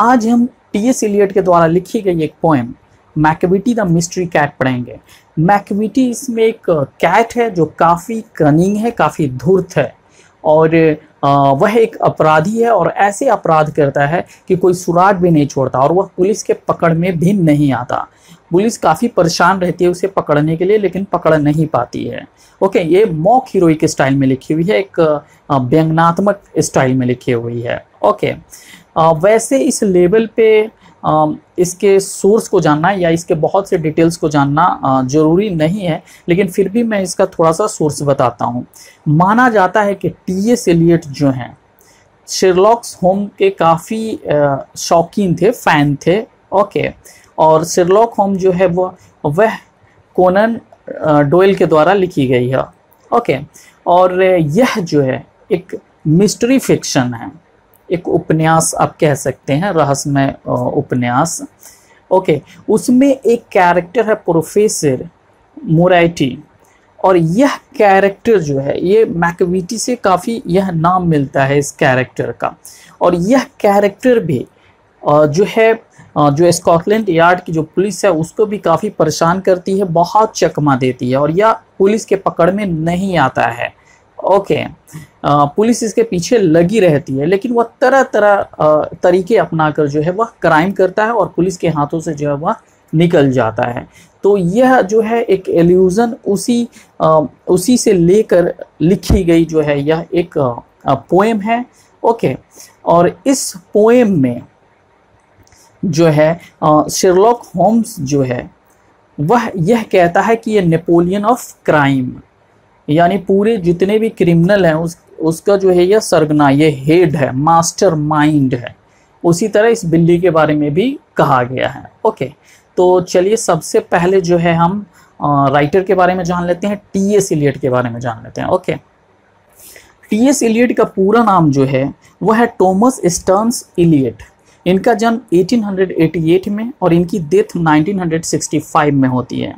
आज हम T S Elliot के द्वारा लिखी गई एक poem Macavity the mystery cat पढ़ेंगे। मैकविटी इसमें एक कैट है जो काफ़ी कनिंग है, काफ़ी धूर्त है और वह एक अपराधी है और ऐसे अपराध करता है कि कोई सुराग भी नहीं छोड़ता और वह पुलिस के पकड़ में भी नहीं आता। पुलिस काफ़ी परेशान रहती है उसे पकड़ने के लिए, लेकिन पकड़ नहीं पाती है। ओके, ये मॉक हीरोइक स्टाइल में लिखी हुई है, एक व्यंगनात्मक स्टाइल में लिखी हुई है। ओके वैसे इस लेवल पे इसके सोर्स को जानना या इसके बहुत से डिटेल्स को जानना ज़रूरी नहीं है, लेकिन फिर भी मैं इसका थोड़ा सा सोर्स बताता हूँ। माना जाता है कि टी एस एलियट जो हैं शेरलॉक्स होम के काफ़ी शौकीन थे फ़ैन थे ओके और शेरलॉक होम जो है वो, वह कोनन डोयल के द्वारा लिखी गई है ओके और यह जो है, एक मिस्ट्री फिक्शन है। एक उपन्यास आप कह सकते हैं, रहस्यमय उपन्यास। ओके, उसमें एक कैरेक्टर है प्रोफेसर मोराइटी और यह कैरेक्टर जो है, ये मैकविटी से काफ़ी यह नाम मिलता है इस कैरेक्टर का। और यह कैरेक्टर भी जो है जो स्कॉटलैंड यार्ड की जो पुलिस है, उसको भी काफ़ी परेशान करती है, बहुत चकमा देती है और यह पुलिस के पकड़ में नहीं आता है। ओके पुलिस इसके पीछे लगी रहती है लेकिन वह तरह तरह तरीके अपनाकर जो है वह क्राइम करता है और पुलिस के हाथों से जो है वह निकल जाता है। तो यह जो है एक एल्यूज़न उसी आ, उसी से लेकर लिखी गई जो है यह एक पोएम है। ओके और इस पोएम में जो है शेरलॉक होम्स जो है वह यह कहता है कि यह नेपोलियन ऑफ़ क्राइम यानी पूरे जितने भी क्रिमिनल हैं, उस, उसका जो है यह सरगना, ये हेड है मास्टर माइंड है। उसी तरह इस बिल्ली के बारे में भी कहा गया है। ओके तो चलिए सबसे पहले जो है हम राइटर के बारे में जान लेते हैं टी एस इलियट के बारे में जान लेते हैं। ओके टी एस इलियट का पूरा नाम जो है, वह है टोमस स्टर्न्स इलियट इनका जन्म 1888 में और इनकी डेथ 1965 में होती है।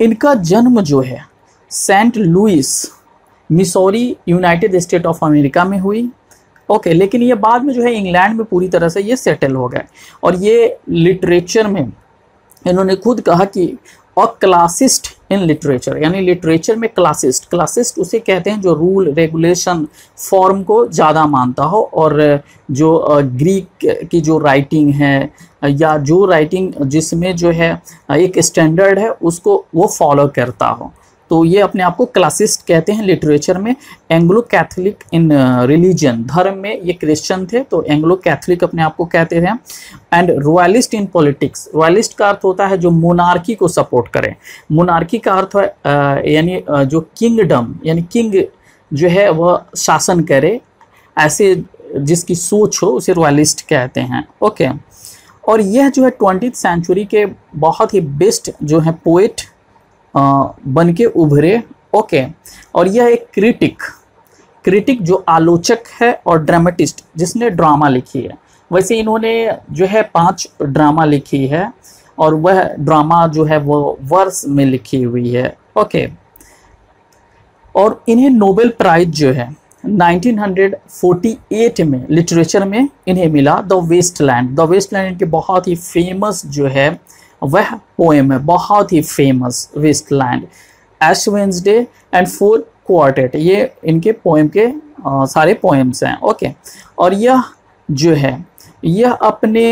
इनका जन्म जो है Saint Louis, Missouri, United state of America में हुई। ओके, लेकिन ये बाद में जो है इंग्लैंड में पूरी तरह से ये सेटल हो गए। और ये लिटरेचर में इन्होंने खुद कहा कि अ क्लासिस्ट इन लिटरेचर, यानी लिटरेचर में क्लासिस्ट। क्लासिस्ट उसे कहते हैं जो रूल, रेगुलेशन, फॉर्म को ज़्यादा मानता हो। और जो ग्रीक की जो राइटिंग है, या जो राइटिंग जिसमें जो है, एक स्टैंडर्ड है, उसको वो फॉलो करता हो। तो ये अपने आप को क्लासिस्ट कहते हैं लिटरेचर में। एंग्लो कैथलिक इन रिलीजन, धर्म में ये क्रिश्चियन थे तो एंग्लो कैथलिक अपने आप को कहते थे and royalist in politics, royalist का अर्थ होता है जो मोनार्की को सपोर्ट करें। मोनार्की का अर्थ है यानी जो किंगडम, यानी किंग जो है वह शासन करे, ऐसे जिसकी सोच हो उसे रॉयलिस्ट कहते हैं। ओके। और यह जो है ट्वेंटी सेंचुरी के बहुत ही बेस्ट जो है पोइट बन के उभरे, ओके। और यह एक क्रिटिक क्रिटिक जो आलोचक है और ड्रामेटिस्ट, जिसने ड्रामा लिखी है। वैसे इन्होंने जो है पाँच ड्रामा लिखी है, और वह ड्रामा जो है वो वर्ष में लिखी हुई है, ओके। और इन्हें नोबेल प्राइज जो है 1948 में, लिटरेचर में इन्हें मिला, the waste land the waste land इनके बहुत ही फ़ेमस जो है वह पोएम है बहुत ही famous waste land Ash Wednesday and Four Quartet ये इनके पोएम के आ, सारे पोएम्स हैं ओके और यह जो है यह अपने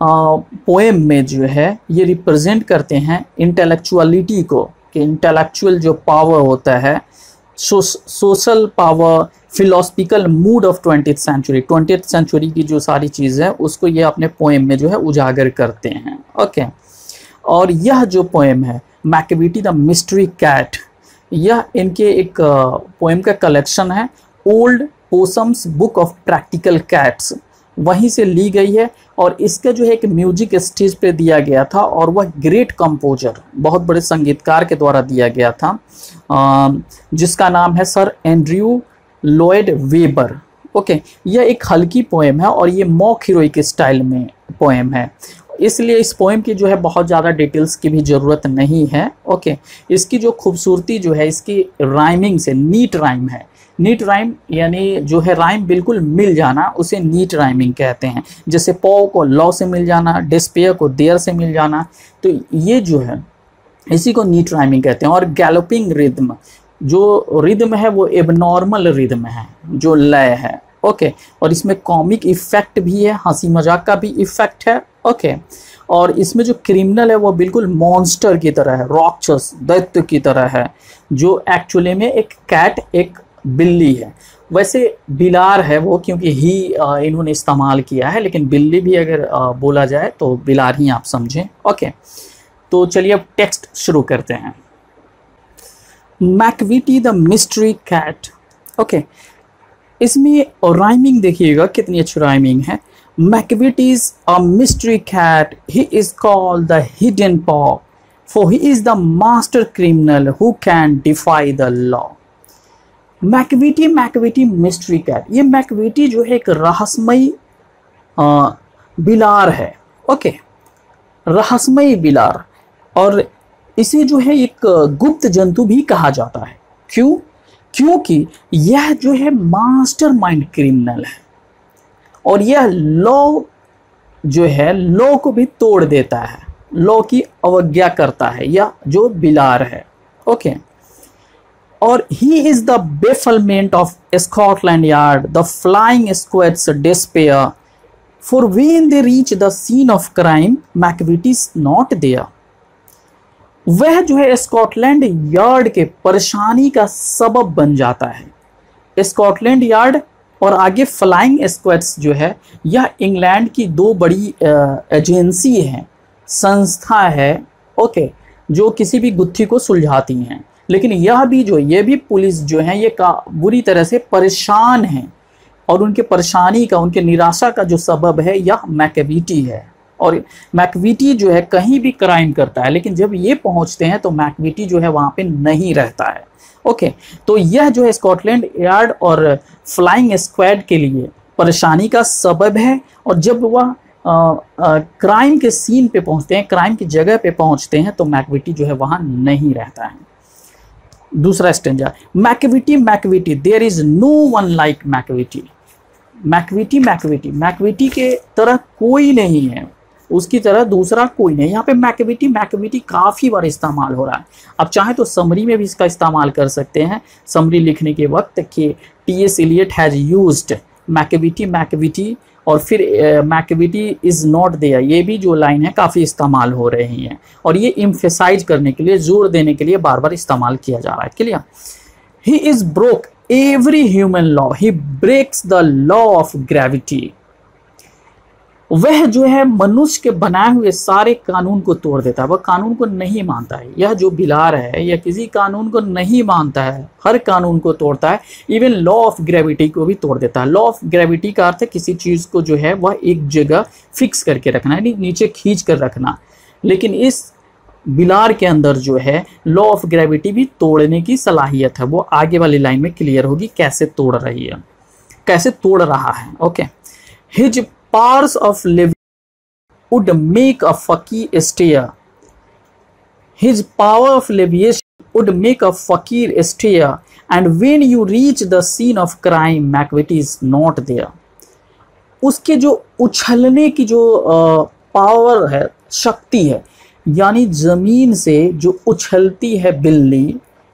पोएम में जो है ये रिप्रेजेंट करते हैं इंटेलेक्चुअलिटी को कि इंटेलेक्चुअल जो पावर होता है social power philosophical mood off twenty century twenty century की जो सारी चीज़ है, उसको ये अपने पोएम में जो है उजागर करते हैं। ओके और यह जो पोएम है मैकविटी द मिस्ट्री कैट यह इनके एक पोएम का कलेक्शन है। Old पोसम्स book of practical cats वहीं से ली गई है और इसका जो है एक म्यूज़िक स्टेज पे दिया गया था और वह ग्रेट कंपोजर बहुत बड़े संगीतकार के द्वारा दिया गया था। जिसका नाम है sir Andrew Lloyd Webber okay यह एक हल्की पोएम है और ये मॉक हीरोइक स्टाइल में पोएम है। इसलिए इस पोएम की जो है बहुत ज़्यादा डिटेल्स की भी ज़रूरत नहीं है। ओके इसकी जो खूबसूरती जो है, इसकी राइमिंग से नीट राइम है। नीट राइम यानी जो है राइम बिल्कुल मिल जाना, उसे नीट राइमिंग कहते हैं। जैसे पौ को लॉ से मिल जाना डिस्पेयर को देयर से मिल जाना तो ये जो है, इसी को नीट राइमिंग कहते हैं। और गैलोपिंग रिद्म जो रिद्म है, वो एबनॉर्मल रिद्म है, जो लय है ओके और इसमें कॉमिक इफ़ेक्ट भी है हँसी मज़ाक का भी इफ़ेक्ट है ओके और इसमें जो क्रिमिनल है, वो बिल्कुल मॉन्स्टर की तरह है रॉक्चस दैत्य की तरह है, जो एक्चुअली में एक कैट एक बिल्ली है। वैसे बिलार है वो, क्योंकि ही इन्होंने इस्तेमाल किया है, लेकिन बिल्ली भी अगर बोला जाए तो बिलार ही आप समझें ओके तो चलिए अब टेक्स्ट शुरू करते हैं। Macavity the mystery cat okay इसमें राइमिंग देखिएगा, कितनी अच्छी राइमिंग है। Macavity is a mystery cat he is called the hidden paw for he is the master criminal who can defy the law Macavity Macavity mystery cat ये Macavity जो है एक रहस्यमयी बिलार है। ओके रहस्यमयी बिलार। और इसे जो है एक गुप्त जंतु भी कहा जाता है। क्यों? क्योंकि यह जो है मास्टर माइंड क्रिमिनल है। और यह लॉ जो है, लॉ को भी तोड़ देता है। लॉ की अवज्ञा करता है, या जो बिलार है। ओके? और he is the bafflement of Scotland Yard the flying स्क्वेड्स despair for when they reach the scene of crime मैकविटीज not there वह जो है स्कॉटलैंड यार्ड के परेशानी का सबब बन जाता है। स्कॉटलैंड यार्ड और आगे फ्लाइंग स्क्वेड्स जो है, यह इंग्लैंड की दो बड़ी एजेंसी है, संस्था है, ओके, जो किसी भी गुत्थी को सुलझाती हैं। लेकिन यह भी जो, ये भी पुलिस जो है, ये का, बुरी तरह से परेशान है और उनके परेशानी का, उनके निराशा का जो सबब है, यह मैकेविटी है। और मैकविटी जो है कहीं भी क्राइम करता है, लेकिन जब ये पहुँचते हैं तो मैकविटी जो है वहाँ पे नहीं रहता है। ओके तो यह जो है स्कॉटलैंड यार्ड और फ्लाइंग स्क्वाड के लिए परेशानी का सबब है, और जब वह क्राइम के सीन पे पहुँचते हैं, क्राइम की जगह पे पहुँचते हैं तो मैकविटी जो है वहाँ नहीं रहता है। दूसरा stanza, Macavity Macavity there is no one like Macavity. Macavity Macavity Macavity के तरह कोई नहीं है। उसकी तरह दूसरा कोई नहीं। यहाँ पे मैकेविटी मैकेविटी काफ़ी बार इस्तेमाल हो रहा है। अब चाहे तो समरी में भी इसका इस्तेमाल कर सकते हैं। समरी लिखने के वक्त कि T S Eliot has use Macavity Macavity और फिर मैकेविटी इज़ नॉट देयर ये भी जो लाइन है, काफ़ी इस्तेमाल हो रही हैं। और ये इम्फेसाइज करने के लिए, ज़ोर देने के लिए बार बार इस्तेमाल किया जा रहा है। Clear? He is broke every human law he breaks the law of gravity वह जो है मनुष्य के बनाए हुए सारे कानून को तोड़ देता है। वह कानून को नहीं मानता है। यह जो बिलार है, यह किसी कानून को नहीं मानता है। हर कानून को तोड़ता है। इवन लॉ ऑफ़ ग्रेविटी को भी तोड़ देता है। लॉ ऑफ़ ग्रेविटी का अर्थ है किसी चीज़ को जो है वह एक जगह फिक्स करके रखना, यानी नीचे खींच कर रखना। लेकिन इस बिलार के अंदर जो है लॉ ऑफ़ ग्रेविटी भी तोड़ने की सलाहियत है। वो आगे वाली लाइन में क्लियर होगी कैसे तोड़ रही है। कैसे तोड़ रहा है। Okay his powers of living would make a fakir stare. His power of leviation would make a fakir stare, and when you reach the scene of crime, Macbeth is not there. उसके जो उछलने की जो power है शक्ति है यानी ज़मीन से जो उछलती है बिल्ली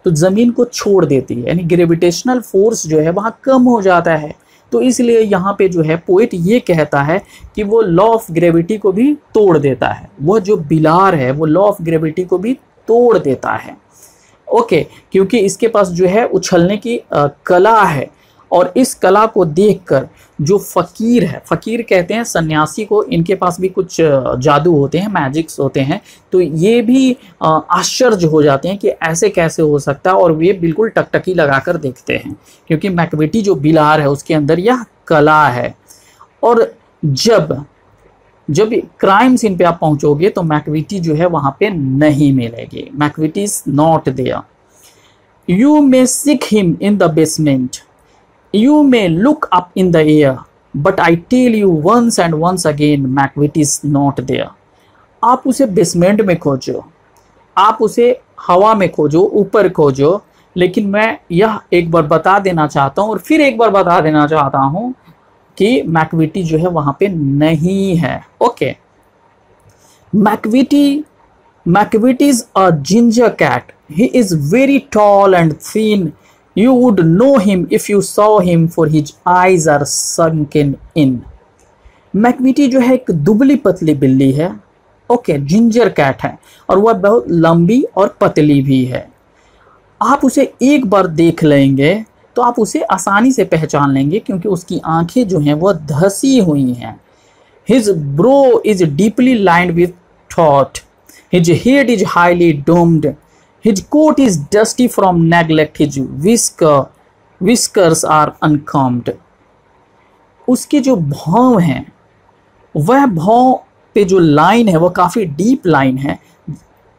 तो ज़मीन को छोड़ देती है यानी ग्रेविटेशनल फोर्स जो है वहाँ कम हो जाता है तो इसलिए यहाँ पे जो है पोइट ये कहता है कि वो लॉ ऑफ़ ग्रेविटी को भी तोड़ देता है। वह जो बिलार है वो लॉ ऑफ़ ग्रेविटी को भी तोड़ देता है। ओके क्योंकि इसके पास जो है उछलने की आ, कला है। और इस कला को देखकर जो फ़कीर है, फ़कीर कहते हैं, सन्यासी को इनके पास भी कुछ जादू होते हैं मैजिक्स होते हैं तो ये भी आश्चर्य हो जाते हैं कि ऐसे कैसे हो सकता है और ये बिल्कुल टकटकी लगा कर देखते हैं। क्योंकि मैकविटी जो बिलार है, उसके अंदर यह कला है। और जब जब क्राइम सीन पे आप पहुंचोगे तो मैकविटी जो है, वहाँ पे नहीं मिलेगी। Macavity is not there you may seek him in the basement You may look up in the air, but I tell you once and once again, Macbeth is not there. आप उसे basement में खोजो। आप उसे हवा में खोजो ऊपर खोजो। लेकिन मैं यह एक बार बता देना चाहता हूँ और फिर एक बार बता देना चाहता हूँ कि मैकविटी जो है वहाँ पे नहीं है। Okay Macavity Macavity is a ginger cat he is very tall and thin you would know him if you saw him for his eyes are sunken in Macavity जो है एक दुबली पतली बिल्ली है। ओके जिंजर कैट है। और वह बहुत लंबी और पतली भी है। आप उसे एक बार देख लेंगे तो आप उसे आसानी से पहचान लेंगे, क्योंकि उसकी आँखें जो हैं, वह धसी हुई हैं। His bro is deeply lined with thought his head is highly doomed his coat is dusty from neglect his whisk whiskers are अनकम्ड उसके जो भाव हैं, वह भाव पे जो लाइन है, वह काफ़ी डीप लाइन है।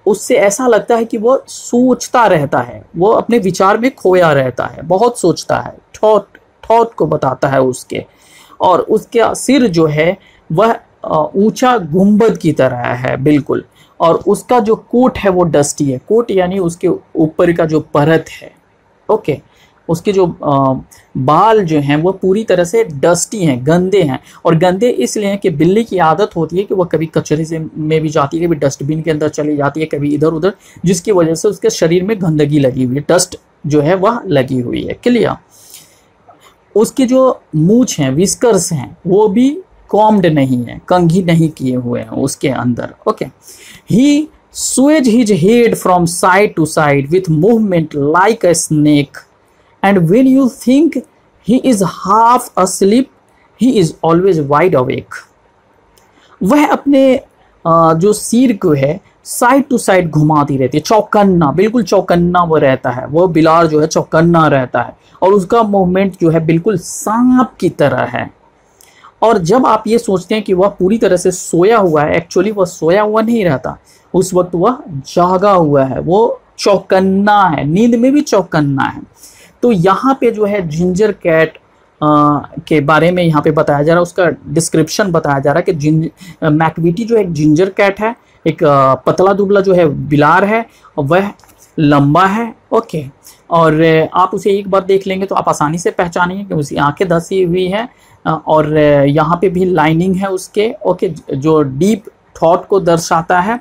उससे ऐसा लगता है कि वह सोचता रहता है। वह अपने विचार में खोया रहता है। बहुत सोचता है। थॉट थॉट को बताता है उसके। और उसका सिर जो है, वह ऊँचा गुंबद की तरह है, बिल्कुल। और उसका जो कोट है वो डस्टी है। कोट यानी उसके ऊपर का जो परत है। ओके? उसके जो आ, बाल जो हैं वो पूरी तरह से डस्टी हैं गंदे हैं। और गंदे इसलिए हैं कि बिल्ली की आदत होती है कि वह कभी कचरे से में भी जाती है कभी डस्टबिन के अंदर चली जाती है कभी इधर उधर जिसकी वजह से उसके शरीर में गंदगी लगी हुई है। डस्ट जो है वह लगी हुई है। क्लियर उसके जो मूछ हैं विस्कर्स हैं वो भी कॉम्ड नहीं है, कंघी नहीं किए हुए हैं उसके अंदर, okay. He sways his head from side to side with movement like a snake and when you think he is half asleep he is always wide awake वह अपने जो सिर को है साइड टू साइड घुमाती रहती है, चौकन्ना, बिल्कुल चौकन्ना वो रहता है, वो बिलार जो है चौकन्ना रहता है, और उसका मूवमेंट जो है बिल्कुल सांप की तरह है। और जब आप ये सोचते हैं कि वह पूरी तरह से सोया हुआ है एक्चुअली वह सोया हुआ नहीं रहता। उस वक्त वह जागा हुआ है वो चौकन्ना है नींद में भी चौकन्ना है। तो यहाँ पे जो है जिंजर कैट आ, के बारे में यहाँ पे बताया जा रहा है उसका डिस्क्रिप्शन बताया जा रहा है कि जिंज मैकविटी जो एक जिंजर कैट है एक पतला दुबला जो है बिलार है वह लंबा है ओके और आप उसे एक बार देख लेंगे तो आप आसानी से पहचानेंगे कि उसकी आँखें धसी हुई हैं और यहाँ पे भी लाइनिंग है उसके ओके जो डीप थॉट को दर्शाता है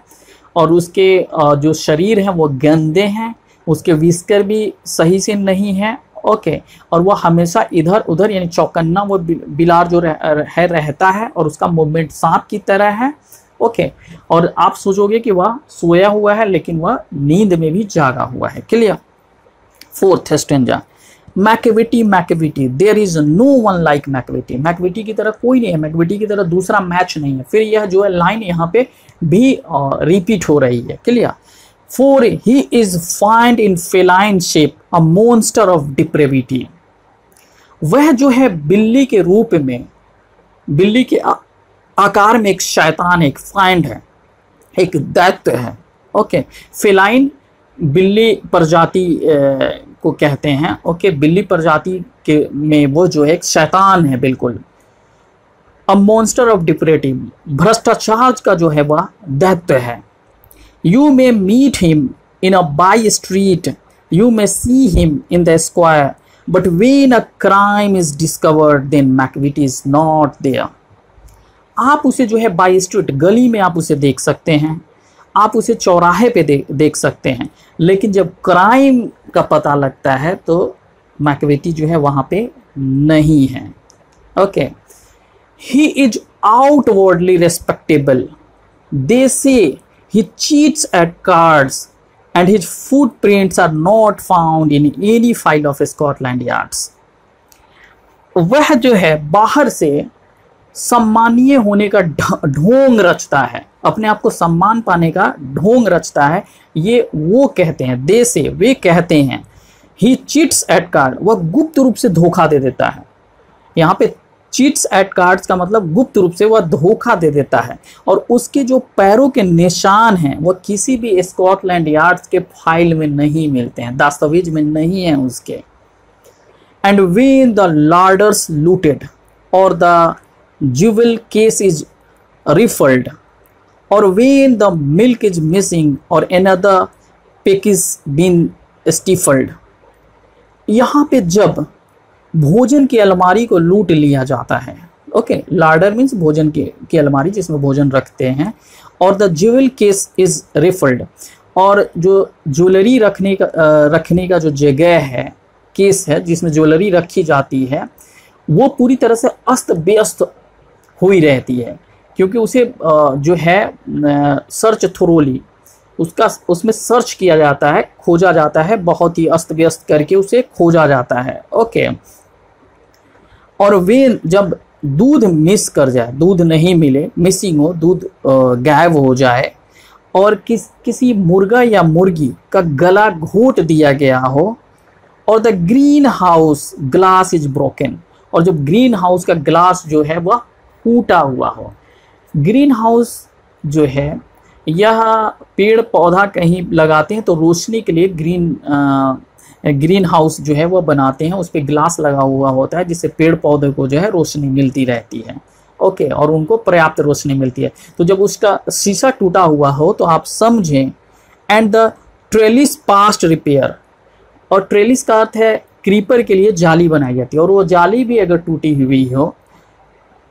और उसके जो शरीर हैं वो गंदे हैं उसके विस्कर भी सही से नहीं है ओके और वह हमेशा इधर उधर यानी चौकन्ना वो बिलार जो रह, है रहता है और उसका मूवमेंट सांप की तरह है ओके और आप सोचोगे कि वह सोया हुआ है लेकिन वह नींद में भी जागा हुआ है clear fourth stanza Macavity Macavity there is no one like Macavity Macavity की तरह कोई नहीं है। मैकविटी की तरह दूसरा मैच नहीं है। फिर यह जो है लाइन यहाँ पे भी रिपीट हो रही है। Clear for he is found in feline shape, a monster of depravity. वह जो है बिल्ली के रूप में, बिल्ली के आकार में एक शैतान, एक फाइंड है, एक दैत्य है। ओके फेलाइन बिल्ली प्रजाति को कहते हैं ओके बिल्ली प्रजाति के में वो जो है एक शैतान है बिल्कुल अ मॉन्स्टर ऑफ़ डिप्रेटिव भ्रष्टाचार का जो है वह दैत्य है You may meet him in a by street, you may see him in the square, but when a crime is discovered, then McVitie is not there. आप उसे जो है बाई स्ट्रीट गली में आप उसे देख सकते हैं आप उसे चौराहे पे दे, देख सकते हैं लेकिन जब क्राइम का पता लगता है तो मैकविटी जो है वहाँ पे नहीं है। Okay he is outwardly respectable they say he cheats at cards and his footprint are not found in any file of Scotland Yard's वह जो है, बाहर से सम्मानीय होने का ढोंग रचता है। अपने आप को सम्मान पाने का ढोंग रचता है। ये वो कहते हैं, दे से वे कहते हैं। ही चिट्स एट कार्ड वह गुप्त रूप से धोखा दे देता है। यहाँ पे चीट्स एट कार्ड्स का मतलब गुप्त रूप से वह धोखा दे देता है। और उसके जो पैरों के निशान हैं, वह किसी भी स्कॉटलैंड यार्ड के फ़ाइल में नहीं मिलते हैं, दस्तावेज़ में नहीं है उसके। And Wien the larder's looted or the जुवल case is रिफल्ड और when the milk is missing और other pick is been stifled यहाँ पे जब भोजन की अलमारी को लूट लिया जाता है ओके लार्डर मीन्स भोजन की, की अलमारी जिसमें भोजन रखते हैं or the jewel case is रिफल्ड और जो ज्वेलरी रखने का रखने का जो जगह है केस है जिसमें ज्वेलरी रखी जाती है वो पूरी तरह से अस्त व्यस्त हुई रहती है। क्योंकि उसे जो है सर्च थ्रोली उसका, उसमें सर्च किया जाता है, खोजा जाता है, बहुत ही अस्त व्यस्त करके उसे खोजा जाता है। ओके। और वे जब दूध मिस कर जाए, दूध नहीं मिले मिसिंग हो, दूध गायब हो जाए, और किस, किसी मुर्गा या मुर्गी का गला घोट दिया गया हो, or the green house glass is broken और जब ग्रीन हाउस का ग्लास जो है, वह टूटा हुआ हो ग्रीन हाउस जो है यह पेड़ पौधा कहीं लगाते हैं तो रोशनी के लिए ग्रीन आ, ग्रीन हाउस जो है वह बनाते हैं। उस पर ग्लास लगा हुआ होता है जिससे पेड़ पौधे को जो है रोशनी मिलती रहती है। ओके और उनको पर्याप्त रोशनी मिलती है। तो जब उसका शीशा टूटा हुआ हो तो आप समझें and the trellis past repair और ट्रेलिस का अर्थ है क्रीपर के लिए जाली बनाई जाती है। और वो जाली भी अगर टूटी हुई हो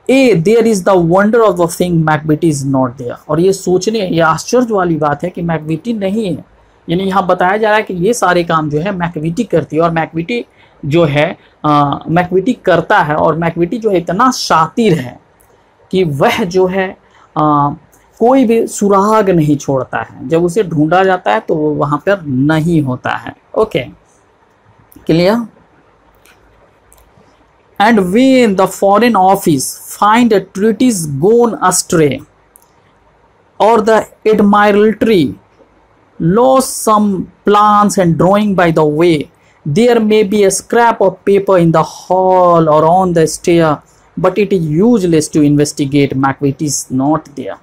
ए there is the wonder of the thing मैकबिटी is not there और ये सोचने ये आश्चर्य वाली बात है कि मैकबिटी नहीं है। यानी यहाँ बताया जा रहा है कि ये सारे काम जो है मैकविटी करती है और मैकविटी जो है मैकविटी करता है और मैकविटी जो है इतना शातिर है कि वह जो है आ, कोई भी सुराग नहीं छोड़ता है। जब उसे ढूंढा जाता है तो वो वहाँ पर नहीं होता है। Okay. Clear? And way the foreign office find a treaties gone astray और the admiralty lost some plans and drawing by the way. There may be a scrap of paper in the hall or on the stair, but it is useless to investigate. McVitie is not there.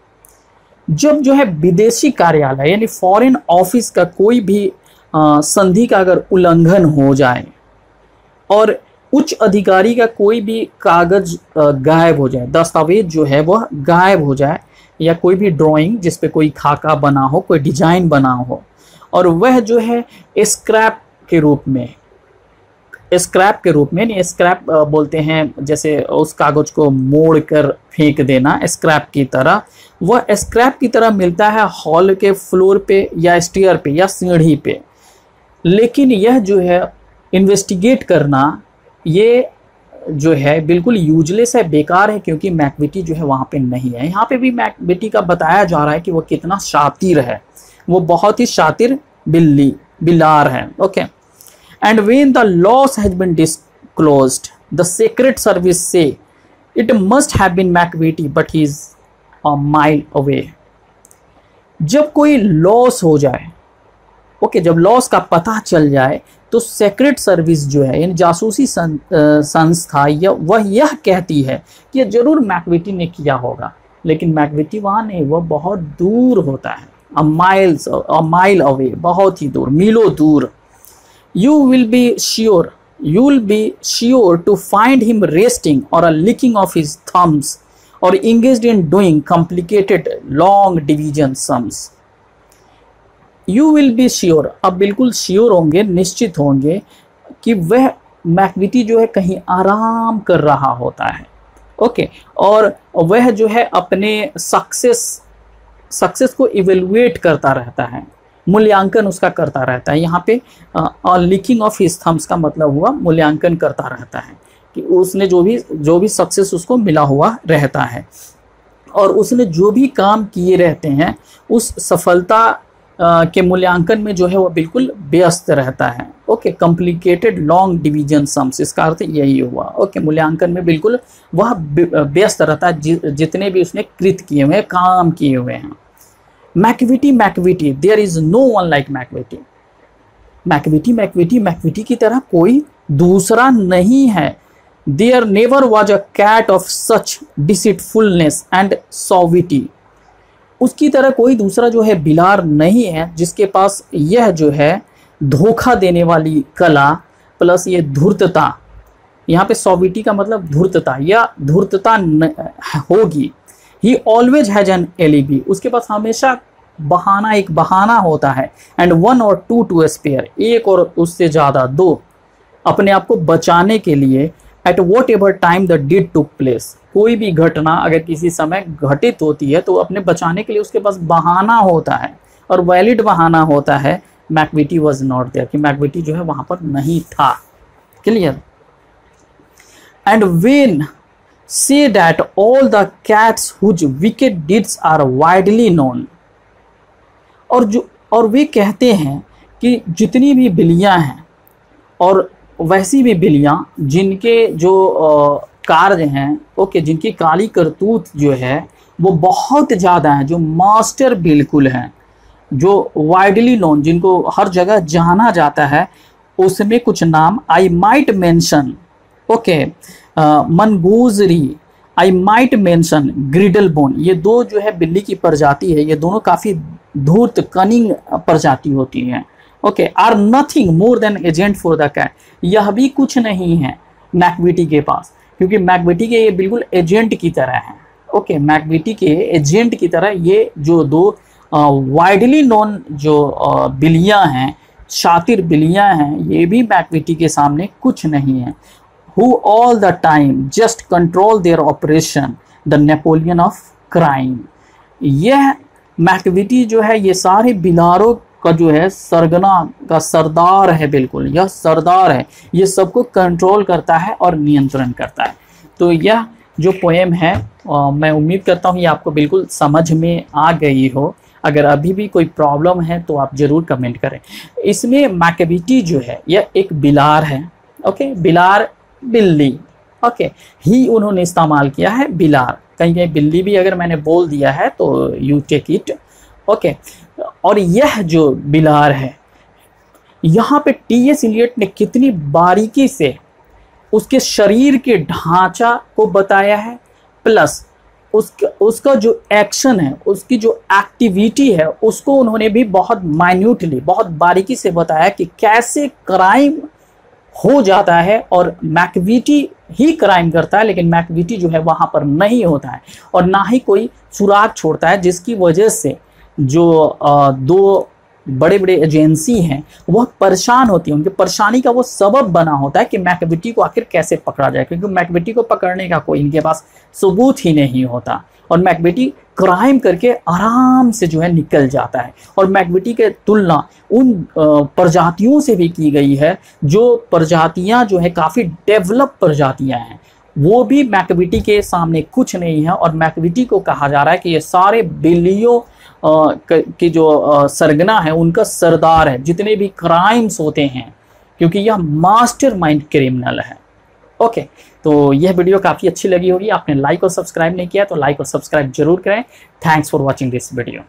जब जो है विदेशी कार्यालय यानी foreign office का कोई भी आ, संधि का अगर उल्लंघन हो जाए और उच्च अधिकारी का कोई भी कागज़ गायब हो जाए, दस्तावेज़ जो है वह गायब हो जाए, या कोई भी ड्राइंग जिस पे कोई खाका बना हो, कोई डिज़ाइन बना हो, और वह जो है स्क्रैप के रूप में स्क्रैप के रूप में नहीं स्क्रैप बोलते हैं, जैसे उस कागज़ को मोड़ कर फेंक देना स्क्रैप की तरह, वह स्क्रैप की तरह मिलता है हॉल के फ्लोर पे, या स्टेयर पे, या सीढ़ी पे। लेकिन यह जो है इन्वेस्टिगेट करना ये जो है बिल्कुल यूजलेस है बेकार है क्योंकि मैकविटी जो है वहाँ पे नहीं है। यहाँ पे भी मैकविटी का बताया जा रहा है कि वो कितना शातिर है। वो बहुत ही शातिर बिल्ली बिलार है। Okay and when the loss has been disclose the secret service say it must have been Macavity but he is a mile away जब कोई लॉस हो जाए ओके okay, जब लॉस का पता चल जाए तो सेक्रेट सर्विस जो है, यानी जासूसी संस्था या, वह यह कहती है कि ज़रूर मैकविटी ने किया होगा। लेकिन मैकविटी वहाँ नहीं, वह बहुत दूर होता है। A miles a mile away बहुत ही दूर, मीलो दूर। You will be sure you will be sure to find him resting or a licking of his thumbs or engage in doing complicated long division sums you will be sure अब बिल्कुल sure होंगे, निश्चित होंगे कि वह Macavity जो है कहीं आराम कर रहा होता है। ओके और वह जो है अपने सक्सेस सक्सेस को इवेलुएट करता रहता है। मूल्यांकन उसका करता रहता है। यहाँ पे लिकिंग ऑफ़ हिज थम्स का मतलब हुआ मूल्यांकन करता रहता है कि उसने जो भी जो भी सक्सेस उसको मिला हुआ रहता है। और उसने जो भी काम किए रहते हैं, उस सफलता के मूल्यांकन में जो है वो बिल्कुल व्यस्त रहता है। Okay complicated long division sums इसका अर्थ यही हुआ। ओके मूल्यांकन में बिल्कुल वह व्यस्त रहता है जि, जितने भी उसने कृत किए हुए हैं काम किए हुए हैं। Macavity Macavity there is no one like McVitie Macavity McVitie Macavity की तरह कोई दूसरा नहीं है। There never was a cat of such deceitfulness and suavity उसकी तरह कोई दूसरा जो है बिलार नहीं है, जिसके पास यह जो है धोखा देने वाली कला प्लस ये धूर्तता। यहाँ पे सॉविटी का मतलब धूर्तता या धूर्तता होगी। ही ऑलवेज हैज़ एन एलिबी उसके पास हमेशा बहाना, एक बहाना होता है। And one or two to spare एक और उससे ज़्यादा। दो। अपने आप को बचाने के लिए at whatever time the deed to place कोई भी घटना अगर किसी समय घटित होती है तो अपने बचाने के लिए उसके पास बहाना होता है और वैलिड बहाना होता है। मैकविटी वॉज़ नॉट देयर कि मैकविटी जो है वहाँ पर नहीं था। Clear and when say that all the cats whose wicked deeds are widely known और जो, और वे कहते हैं कि जितनी भी बिल्लियाँ हैं, और वैसी भी बिल्लियाँ जिनके जो कार्य हैं, ओके, जिनकी काली करतूत जो है, वो बहुत ज़्यादा है, जो मास्टर बिल्कुल हैं, जो वाइडली नोन जिनको हर जगह जाना जाता है, उसमें कुछ नाम I might mention okay Mungojerrie I might mention Griddlebone बोन ये दो जो है बिल्ली की प्रजाति है, ये दोनों काफ़ी धूर्त कनिंग प्रजाति होती है, okay are nothing more than agent for the cat यह भी कुछ नहीं है मैकविटी के पास। क्योंकि मैकविटी के ये बिल्कुल एजेंट की तरह है। ओके मैकविटी के एजेंट की तरह ये जो दो वाइडली नोन जो बिलियाँ हैं, शातिर बिलियाँ हैं, ये भी मैकविटी के सामने कुछ नहीं है। Who all the time just control their operation the Napoleon of crime यह मैकविटी जो है, ये सारे बिलारों का जो है सरगना का सरदार है बिल्कुल यह सरदार है। ये सबको कंट्रोल करता है और नियंत्रण करता है। तो यह जो पोएम है आ, मैं उम्मीद करता हूँ ये आपको बिल्कुल समझ में आ गई हो। अगर अभी भी कोई प्रॉब्लम है तो आप ज़रूर कमेंट करें। इसमें मैकेबिटी जो है यह एक बिलार है ओके बिलार बिल्ली ओके ही उन्होंने इस्तेमाल किया है बिलार। कहीं कहीं बिल्ली भी अगर मैंने बोल दिया है तो यू टेक इट ओके और यह जो बिलार है, यहाँ पे टी एस इलियट ने कितनी बारीकी से उसके शरीर के ढांचा को बताया है प्लस उसका उसका जो एक्शन है, उसकी जो एक्टिविटी है, उसको उन्होंने भी बहुत माइन्यूटली बहुत बारीकी से बताया कि कैसे क्राइम हो जाता है और मैकविटी ही क्राइम करता है, लेकिन मैकविटी जो है वहाँ पर नहीं होता है और ना ही कोई सुराग छोड़ता है, जिसकी वजह से जो दो बड़े बड़े एजेंसी हैं, वह परेशान होती है। उनकी परेशानी का वो सबब बना होता है कि मैकविटी को आखिर कैसे पकड़ा जाए, क्योंकि मैकविटी को पकड़ने का कोई इनके पास सबूत ही नहीं होता। और मैकविटी क्राइम करके आराम से जो है निकल जाता है। और मैकविटी के तुलना उन प्रजातियों से भी की गई है, जो प्रजातियाँ जो है काफ़ी डेवलप प्रजातियाँ हैं। वो भी मैकविटी के सामने कुछ नहीं है और मैकविटी को कहा जा रहा है कि ये सारे बिल्लियों की जो सरगना है, उनका सरदार है। जितने भी क्राइम्स होते हैं, क्योंकि यह मास्टर माइंड क्रिमिनल है। ओके तो यह वीडियो काफ़ी अच्छी लगी होगी। आपने लाइक और सब्सक्राइब नहीं किया तो लाइक और सब्सक्राइब ज़रूर करें। Thanks for watching this video